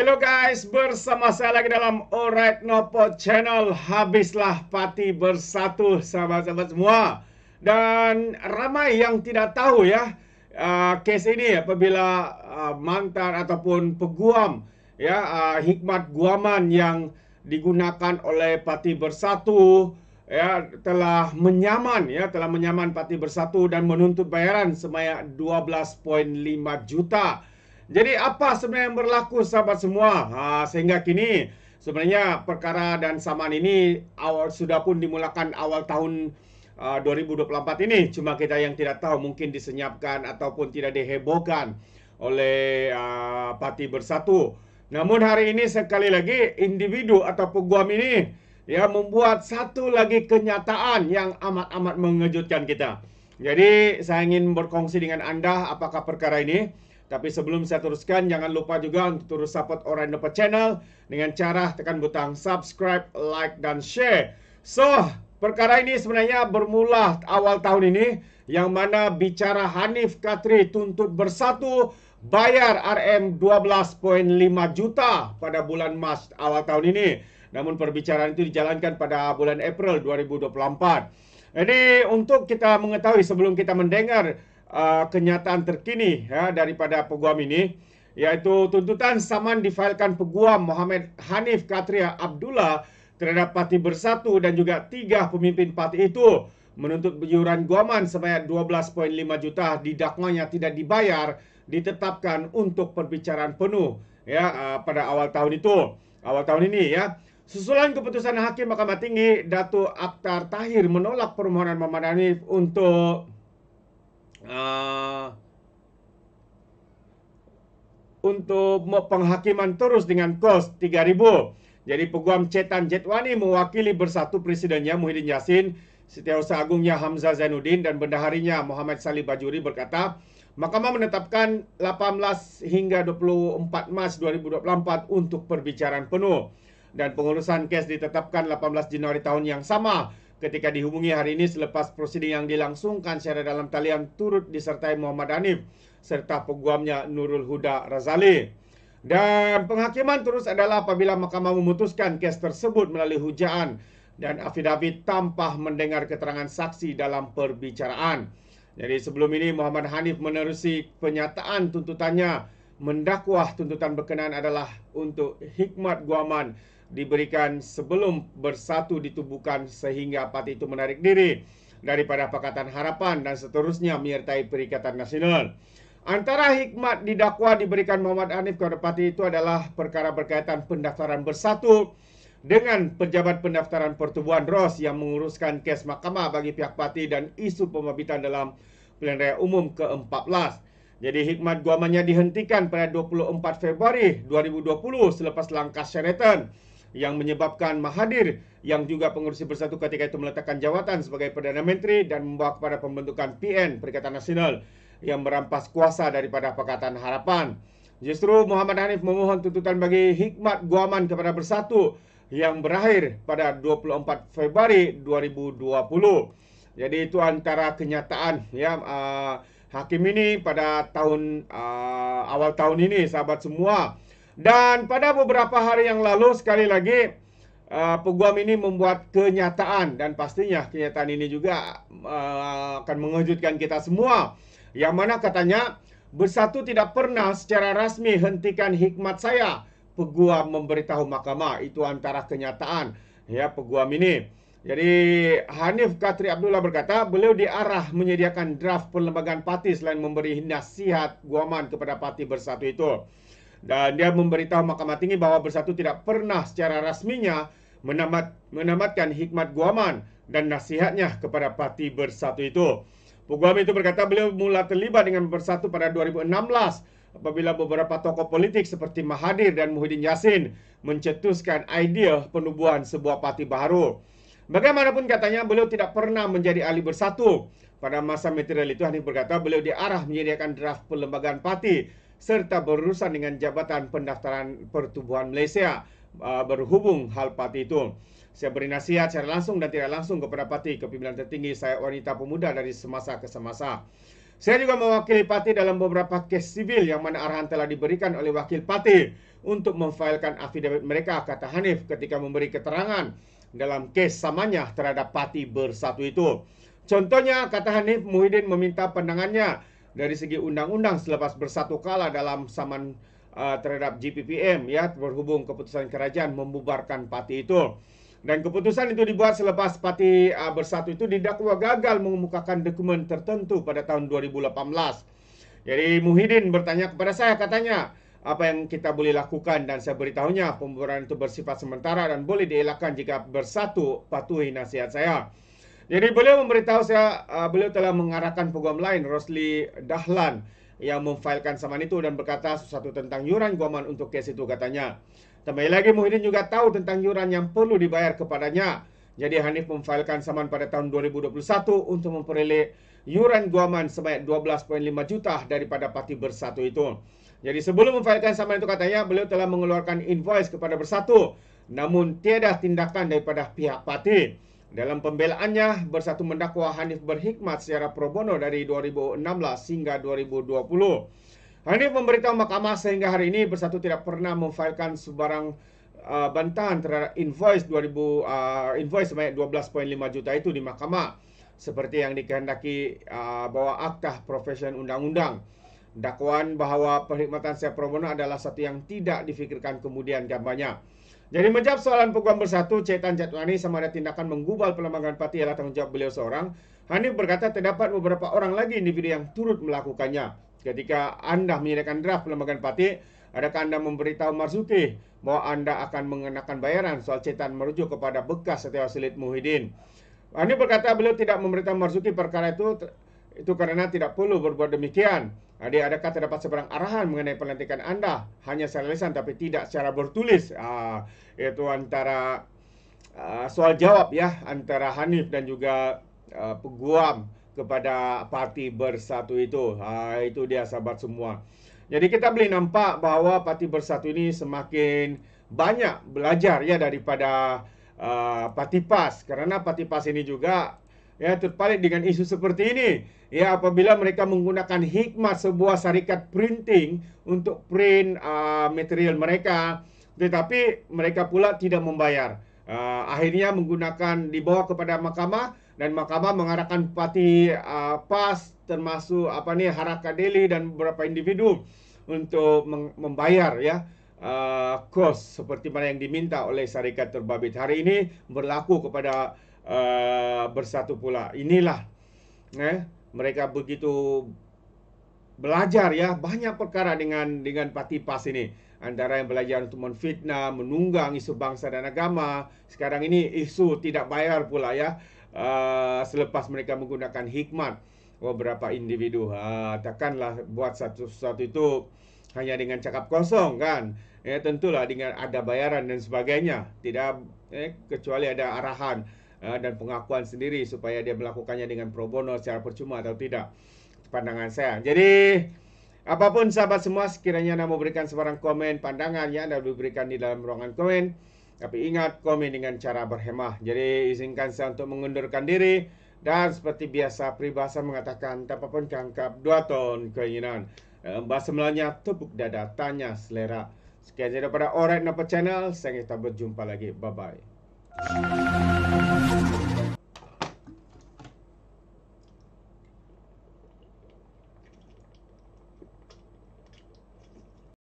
Hello guys, bersama saya lagi dalam Alright Nopo Channel. Habislah parti bersatu sahabat-sahabat semua. Dan ramai yang tidak tahu ya, uh, kes ini apabila uh, mantan ataupun peguam ya uh, hikmat guaman yang digunakan oleh parti bersatu ya telah menyaman ya telah menyaman parti bersatu dan menuntut bayaran sebanyak 12.5 juta. Jadi apa sebenarnya yang berlaku sahabat semua? Ha, sehingga kini sebenarnya perkara dan saman ini awal sudah pun dimulakan awal tahun uh, 2024 ini. Cuma kita yang tidak tahu mungkin disenyapkan ataupun tidak dihebohkan oleh uh, parti bersatu. Namun hari ini sekali lagi individu atau peguam ini ya membuat satu lagi kenyataan yang amat-amat mengejutkan kita. Jadi saya ingin berkongsi dengan anda apakah perkara ini. Tapi sebelum saya teruskan, jangan lupa juga untuk terus support Orang Dapat Channel dengan cara tekan butang subscribe, like dan share. So, perkara ini sebenarnya bermula awal tahun ini yang mana bicara Hanif Katri tuntut bersatu bayar RM 12.5 juta pada bulan Mac awal tahun ini. Namun perbicaraan itu dijalankan pada bulan April 2024. Jadi untuk kita mengetahui sebelum kita mendengar uh, kenyataan terkini ya, daripada peguam ini iaitu tuntutan saman difailkan peguam Muhammad Hanif Katria Abdullah terhadap Parti Bersatu dan juga tiga pemimpin parti itu. Menuntut yuran guaman sebanyak 12.5 juta didakwanya tidak dibayar ditetapkan untuk perbicaraan penuh ya uh, pada awal tahun itu. Awal tahun ini ya. Susulan keputusan hakim Mahkamah Tinggi Datuk Akhtar Tahir menolak permohonan Muhammad Hanif untuk uh, untuk penghakiman terus dengan kos 3000. Jadi peguam Cetan Jetwani mewakili bersatu presidennya Muhyiddin Yassin, Setiausaha Agungnya Hamzah Zainuddin dan bendaharinya Muhammad Salih Bajuri berkata, Mahkamah menetapkan 18 hingga 24 Mac 2024 untuk perbicaraan penuh dan pengurusan kes ditetapkan 18 Januari tahun yang sama ketika dihubungi hari ini selepas prosiding yang dilangsungkan secara dalam talian turut disertai Muhammad Hanif serta peguamnya Nurul Huda Razali. Dan penghakiman terus adalah apabila mahkamah memutuskan kes tersebut melalui hujaan dan afidavit tanpa mendengar keterangan saksi dalam perbicaraan. Jadi sebelum ini Muhammad Hanif menerusi penyataan tuntutannya mendakwah tuntutan berkenaan adalah untuk hikmat guaman diberikan sebelum bersatu ditubuhkan sehingga parti itu menarik diri daripada Pakatan Harapan dan seterusnya menyertai Perikatan Nasional. Antara hikmat didakwa diberikan Muhammad Hanif kepada parti itu adalah perkara berkaitan pendaftaran bersatu dengan pejabat pendaftaran pertubuhan ROS yang menguruskan kes mahkamah bagi pihak parti dan isu pembabitan dalam pilihan raya umum ke-14. Jadi hikmat guamannya dihentikan pada 24 Februari 2020 selepas langkah Sheraton yang menyebabkan Mahathir yang juga pengurusi bersatu ketika itu meletakkan jawatan sebagai Perdana Menteri dan membawa kepada pembentukan PN Perikatan Nasional yang merampas kuasa daripada Pakatan Harapan. Justru Muhammad Hanif memohon tuntutan bagi hikmat guaman kepada bersatu yang berakhir pada 24 Februari 2020. Jadi itu antara kenyataan ya uh, hakim ini pada tahun uh, awal tahun ini sahabat semua dan pada beberapa hari yang lalu sekali lagi uh, peguam ini membuat kenyataan dan pastinya kenyataan ini juga uh, akan mengejutkan kita semua. Yang mana katanya bersatu tidak pernah secara rasmi hentikan hikmat saya. Peguam memberitahu mahkamah itu antara kenyataan ya peguam ini. Jadi Hanif Katri Abdullah berkata beliau diarah menyediakan draft perlembagaan parti selain memberi nasihat guaman kepada parti bersatu itu dan dia memberitahu Mahkamah Tinggi bahawa Bersatu tidak pernah secara rasminya menamat, menamatkan hikmat guaman dan nasihatnya kepada parti Bersatu itu. Peguam itu berkata beliau mula terlibat dengan Bersatu pada 2016 apabila beberapa tokoh politik seperti Mahathir dan Muhyiddin Yassin mencetuskan idea penubuhan sebuah parti baru. Bagaimanapun katanya beliau tidak pernah menjadi ahli bersatu. Pada masa material itu Hanif berkata beliau diarah menyediakan draft perlembagaan parti serta berurusan dengan Jabatan Pendaftaran Pertubuhan Malaysia uh, berhubung hal parti itu. Saya beri nasihat secara langsung dan tidak langsung kepada parti kepimpinan tertinggi saya wanita pemuda dari semasa ke semasa. Saya juga mewakili parti dalam beberapa kes sivil yang mana arahan telah diberikan oleh wakil parti untuk memfailkan afidavit mereka, kata Hanif ketika memberi keterangan dalam kes samanya terhadap parti bersatu itu. Contohnya, kata Hanif, Muhyiddin meminta pandangannya dari segi undang-undang selepas bersatu kala dalam saman uh, terhadap GPPM ya berhubung keputusan kerajaan membubarkan parti itu. Dan keputusan itu dibuat selepas parti uh, bersatu itu didakwa gagal mengemukakan dokumen tertentu pada tahun 2018. Jadi Muhyiddin bertanya kepada saya katanya apa yang kita boleh lakukan dan saya beritahunya pembubaran itu bersifat sementara dan boleh dielakkan jika bersatu patuhi nasihat saya. Jadi beliau memberitahu saya uh, beliau telah mengarahkan program lain Rosli Dahlan yang memfailkan saman itu dan berkata sesuatu tentang yuran guaman untuk kes itu katanya. Tambah lagi Muhyiddin juga tahu tentang yuran yang perlu dibayar kepadanya. Jadi Hanif memfailkan saman pada tahun 2021 untuk memperoleh yuran guaman sebanyak 12.5 juta daripada parti bersatu itu. Jadi sebelum memfailkan saman itu katanya beliau telah mengeluarkan invoice kepada bersatu. Namun tiada tindakan daripada pihak parti. Dalam pembelaannya, bersatu mendakwa Hanif berhikmat secara pro bono dari 2016 hingga 2020. Hanif memberitahu mahkamah sehingga hari ini Bersatu tidak pernah memfailkan sebarang uh, bantahan terhadap invoice 2000 uh, invoice sebanyak 12.5 juta itu di mahkamah seperti yang dikehendaki uh, bawah akta profesion undang-undang. Dakwaan bahawa perkhidmatan saya pro bono adalah satu yang tidak difikirkan kemudian gambarnya. Jadi menjawab soalan peguam bersatu, Cetan Jatwani sama ada tindakan menggubal perlembagaan parti adalah tanggungjawab beliau seorang. Hanif berkata terdapat beberapa orang lagi individu yang turut melakukannya ketika anda menyediakan draft perlembagaan parti, adakah anda memberitahu Marzuki bahawa anda akan mengenakan bayaran soal cetan merujuk kepada bekas setiausaha Silit Muhyiddin? Ini berkata beliau tidak memberitahu Marzuki perkara itu itu kerana tidak perlu berbuat demikian. Jadi adakah terdapat sebarang arahan mengenai pelantikan anda hanya secara lisan tapi tidak secara bertulis? Ah, itu antara uh, soal jawab ya antara Hanif dan juga uh, peguam kepada parti bersatu itu. Ha, itu dia sahabat semua. Jadi kita boleh nampak bahawa parti bersatu ini semakin banyak belajar ya daripada uh, parti PAS. Kerana parti PAS ini juga ya terpalit dengan isu seperti ini. Ya apabila mereka menggunakan hikmat sebuah syarikat printing untuk print uh, material mereka. Tetapi mereka pula tidak membayar. Uh, akhirnya menggunakan dibawa kepada mahkamah dan mahkamah mengarahkan parti uh, PAS termasuk apa ni Haraka Delhi dan beberapa individu untuk membayar ya uh, kos seperti mana yang diminta oleh syarikat terbabit. Hari ini berlaku kepada uh, bersatu pula. Inilah eh, mereka begitu belajar ya banyak perkara dengan dengan parti PAS ini. Antara yang belajar untuk menfitnah, menunggang isu bangsa dan agama. Sekarang ini isu tidak bayar pula ya. Uh, selepas mereka menggunakan hikmat beberapa individu. Uh, takkanlah buat satu sesuatu itu hanya dengan cakap kosong kan. Ya tentulah dengan ada bayaran dan sebagainya. Tidak eh, kecuali ada arahan dan pengakuan sendiri supaya dia melakukannya dengan pro bono secara percuma atau tidak. Pandangan saya. Jadi apapun sahabat semua sekiranya anda memberikan sebarang komen pandangan yang anda berikan di dalam ruangan komen. Tapi ingat komen dengan cara berhemah. Jadi izinkan saya untuk mengundurkan diri. Dan seperti biasa peribahasa mengatakan tak apa pun kangkap dua ton keinginan. Eh, bahasa Melayunya tepuk dada tanya selera. Sekian daripada Alright Napa Channel. Saya kita berjumpa lagi. Bye-bye.